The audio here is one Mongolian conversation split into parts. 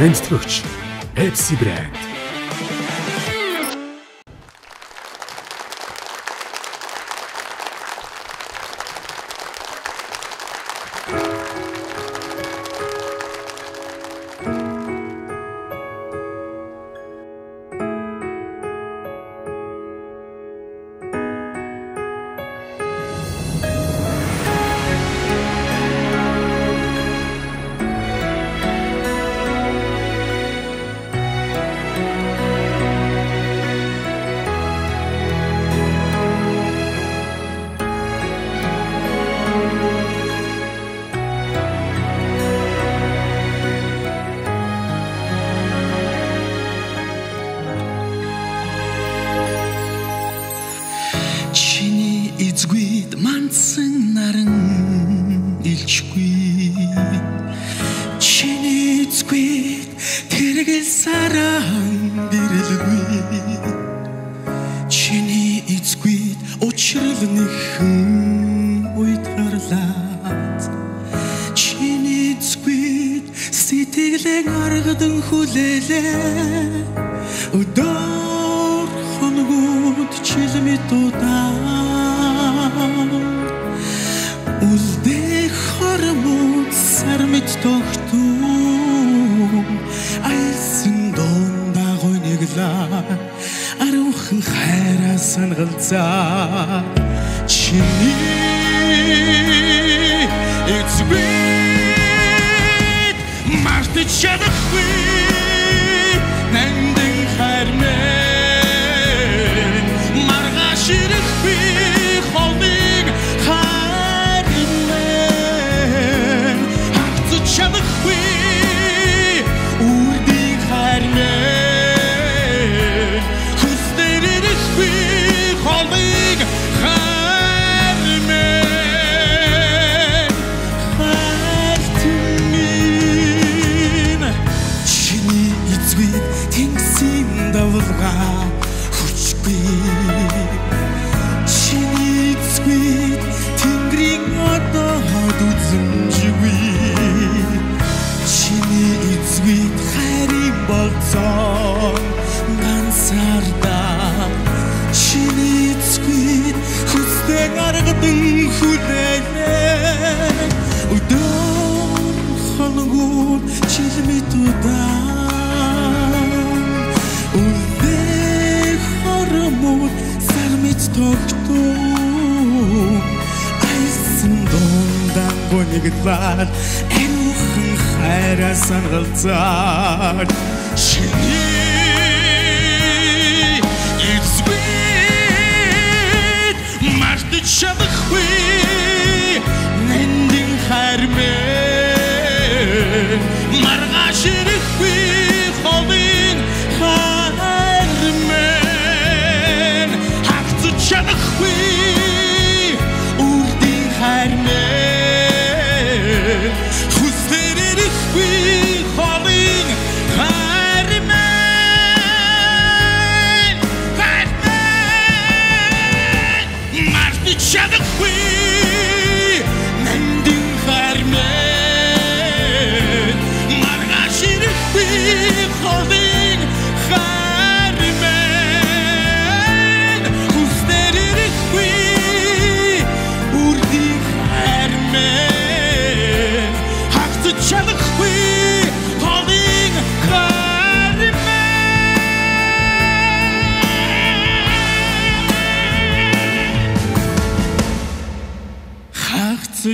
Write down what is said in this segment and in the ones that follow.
Ивент төгч Pepsi брэнд 내 사랑 비를위 чиний эцгүйд учрал нэхэн үйд гарлаад чиний эцгүйд сэтгэлэн аргадан хүлээлээ. Өдөр хонгууд чилми тутаа үлдэх хормод сармит тогтуу. галзаа аруухан хайраас ангалзаа чиний эцэг мартаж чадахгүй. уулга хүчгүй. Чиний зүгт тэнгэрийн одоо хад үзэмжгүй. Чиний эзгүйд хайрын болцоо ганцаардаа чиний зүгт хүстэй гаргадан хүлээлээ. Өдөр хоногуд чилмит удаа тогтуу айсан дундан гониглаад энхэн хайраа сангалцаад шиний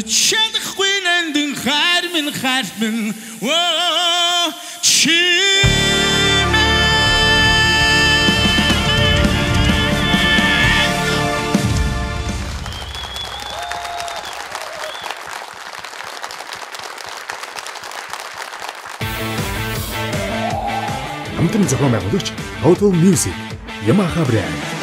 Chant the queen and the Harman Harman. Whoa хамтран зохион байгуулагч Auto Music. Yamaha brand